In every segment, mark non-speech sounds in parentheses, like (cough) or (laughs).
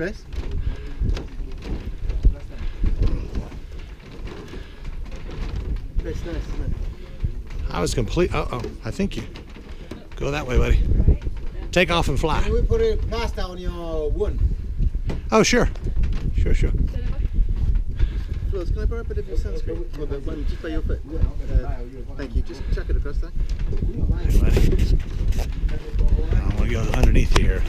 stress. That's nice, isn't? I was complete. Uh oh. I think you go that way, buddy. Take off and fly. Can we put a plaster on your wound? Oh, sure. Sure, sure. Flores, can I borrow a bit of your sunscreen? Or the one just by your foot? Uh, thank you. Just chuck it across there. Hey, buddy. I want to go underneath here.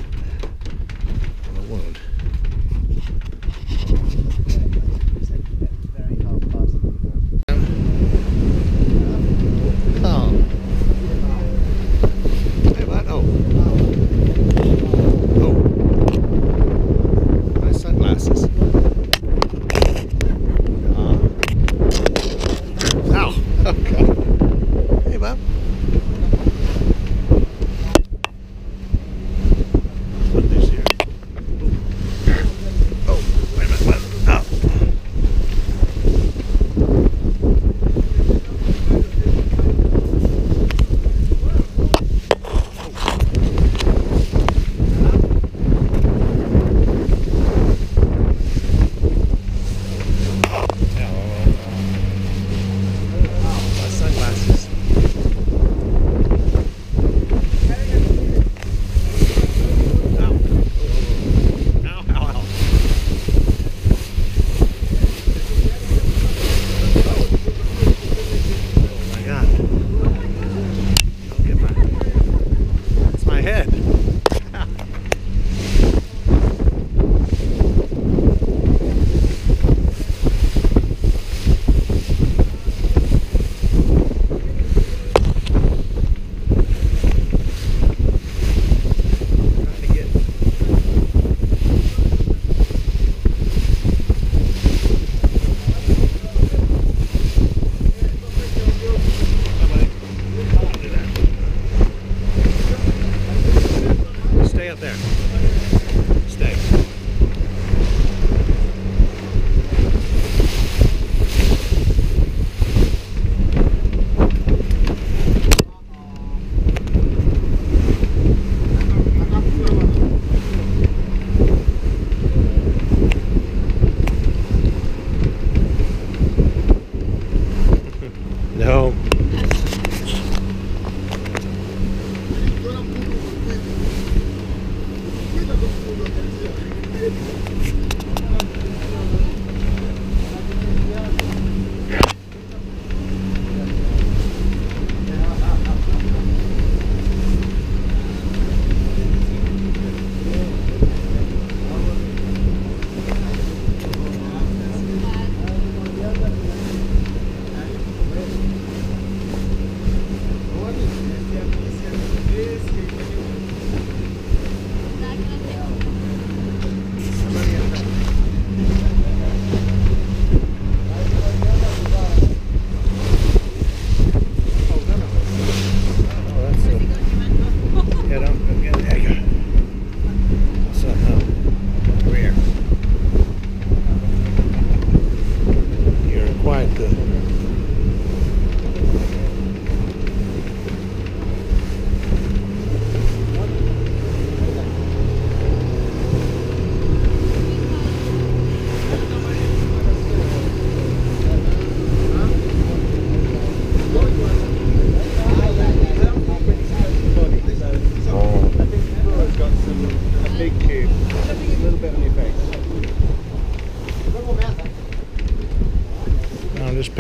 よいしょ。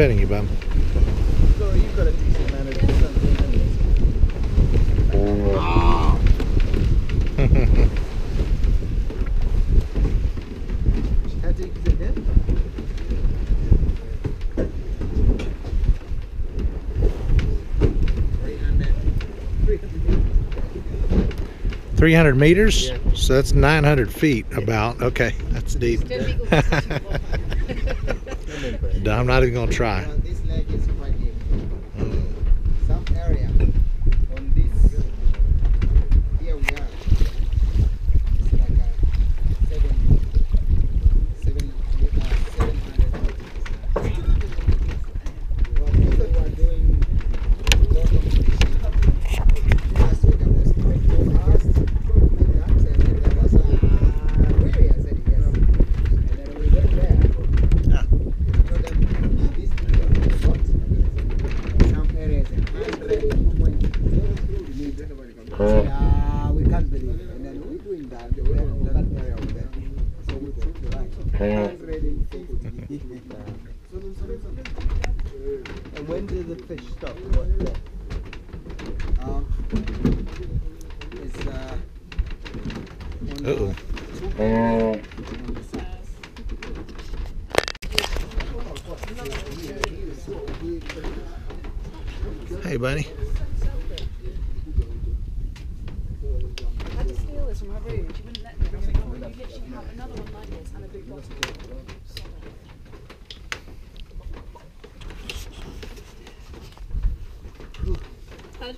I'm just petting you, bub. Flora, you've got a decent amount of sunscreen, haven't you? Oh. How deep is it here? Three hundred. Three hundred meters. 300 meters? Yeah. So that's 900 feet about. Okay, that's deep. (laughs) I'm not even going to try. Now, this leg is quite deep. Some area on this here we are. It's like a seven, seven, uh, seven hundred meters. Because we were doing local fishing. Last week I was trying to cast like that, and then there was a really, I said, And when do the fish stop? What? Um, uh, uh, Hey, buddy. I had to steal this from room. She wouldn't let me. Literally have another one like this and a big bottle.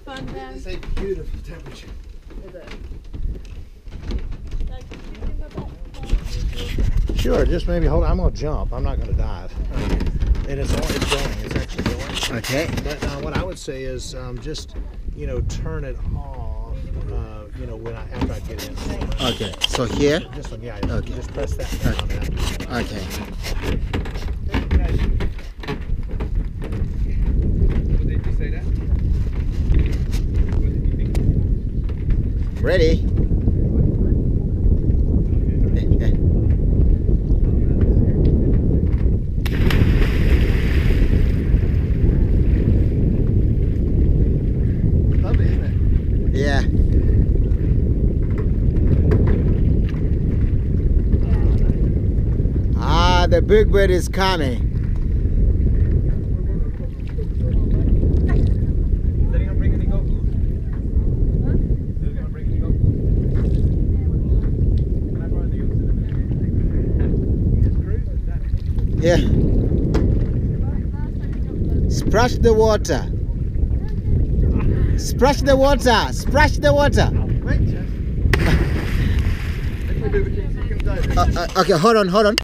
Fun. It's a beautiful temperature. Sure, just maybe hold. On. I'm gonna jump. I'm not gonna dive. It is. all- It's going. It's actually going. Okay. But uh, what I would say is um, just, you know, turn it off. Uh, you know, when I after I get in. Okay. So here. Just one, yeah. Okay. Just press that down. man. Okay. Ready? Lovely, isn't it? Yeah. Ah, the big bird is coming. Yeah. Splash the water. Splash the water. Splash the water. Wait, Jess. If we move it, you can dive in. Uh, uh, okay, hold on, hold on.